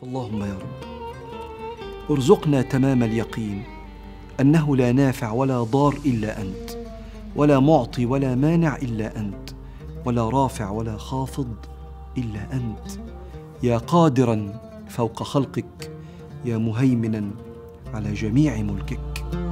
فاللهم يا رب. ارزقنا تمام اليقين أنه لا نافع ولا ضار إلا أنت ولا معطي ولا مانع إلا أنت ولا رافع ولا خافض إلا أنت. يا قادرا فوق خلقك يا مهيمنا على جميع ملكك.